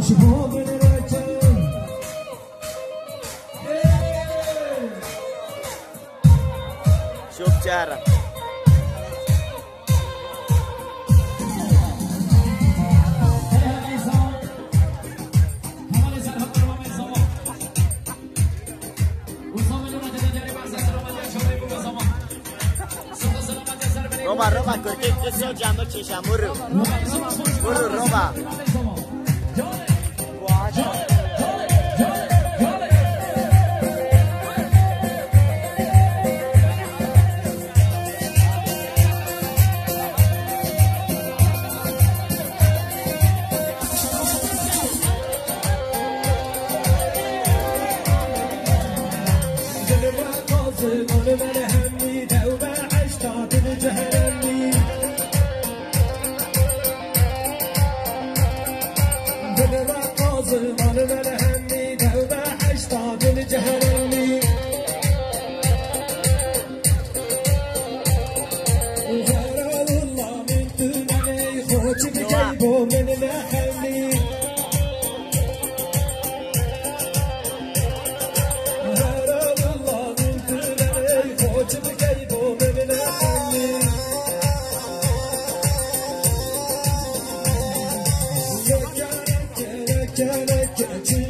Principal Generation Çok cara Roba, roba, corte, que se chama, que chama, murro. Murro, roba. roba. سلمون من همي دوبه عشتات جهرمي بدل ما قازل من همي Can I get to